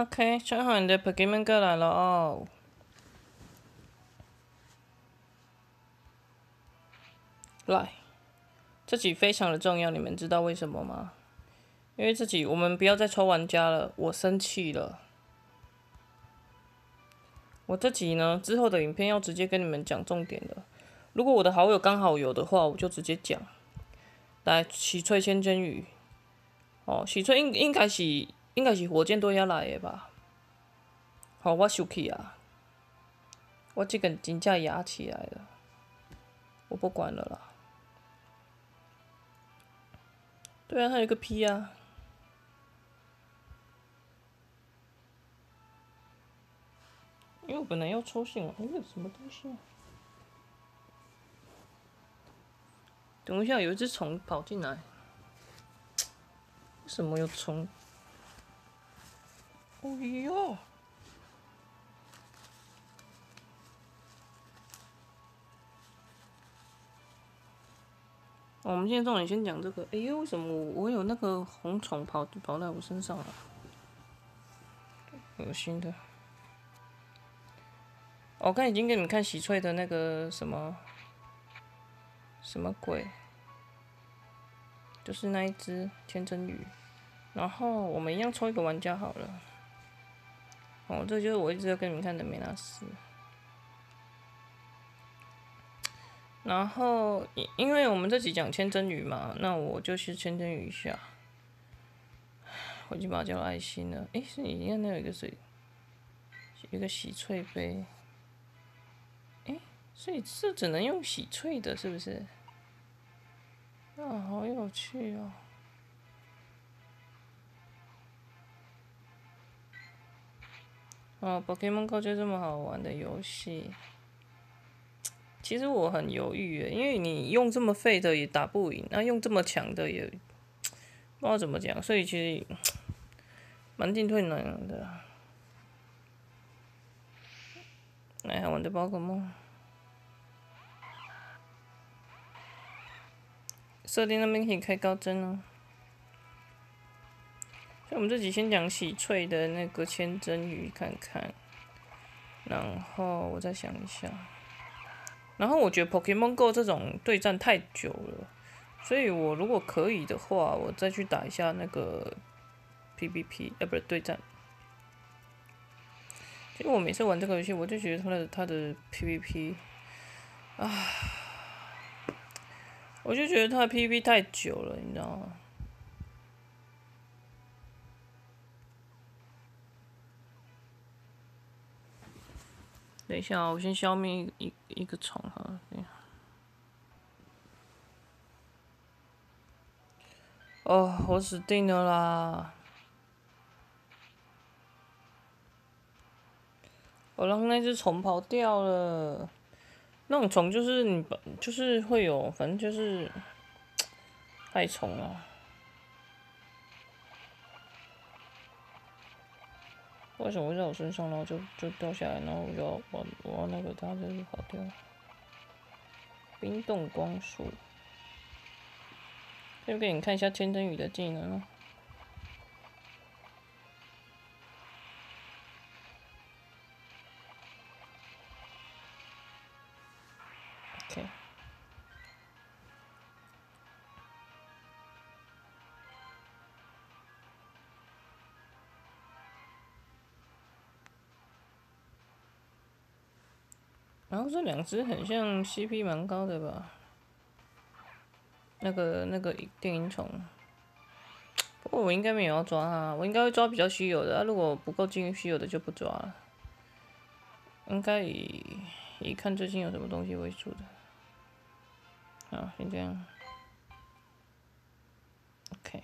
OK，穿好你的 Pokemon Go 来了哦。来，这集非常的重要，你们知道为什么吗？因为这集我们不要再抽玩家了，我生气了。我这集呢之后的影片要直接跟你们讲重点的。如果我的好友刚好有的话，我就直接讲。来，喜翠千真鱼。哦，喜翠应应该是应该是火箭队要来的吧？好，我生气啊！我这个真正压起来了，我不管了啦。对啊，他有个 P 啊。因为我本来要抽信了，哎，什么东西啊？等一下，有一只虫跑进来。为什么有虫？哎呦！我们现在重点先讲这个。哎呦，为什么我我有那个红虫跑跑在我身上了？恶心的！我刚已经给你们看喜翠的那个什么什么鬼，就是那一只天真鱼。然后我们一样抽一个玩家好了。哦，这就是我一直要跟你们看的梅纳斯。然后，因因为我们这集讲千真鱼嘛，那我就是千真鱼一下。我已经把它叫爱心了。诶，是你看那有一个水，一个喜翠杯。诶，所以这只能用喜翠的，是不是？啊，好有趣哦！哦，Pokemon Go 就这么好玩的游戏。其实我很犹豫诶，因为你用这么废的也打不赢，那用这么强的也不知道怎么讲，所以其实蛮进退难的。来，玩的宝可梦，设定那边可以开高帧哦。所以我们这集先讲喜翠的那个千真鱼看看，然后我再想一下。然后我觉得 Pokemon Go 这种对战太久了，所以我如果可以的话，我再去打一下那个 PVP，呃，不是对战。因为我每次玩这个游戏，我就觉得它的它的 PVP，啊，我就觉得它的 PVP 太久了，你知道吗？等一下，我先消灭一一个虫哈。哦，我死定了啦！我让那只虫跑掉了。那种虫就是你，就是会有，反正就是 害虫啊。为什么会在我身上，然后就就掉下来，然后我就我我那个它就是跑掉。冰冻光束，先给你看一下千灯鱼的技能。然后这两只很像 CP 蛮高的吧？那个那个电音虫，不过我应该没有要抓它，我应该会抓比较稀有的，如果不够近稀有的就不抓了。应该以以看最近有什么东西为主的。好，先这样。OK。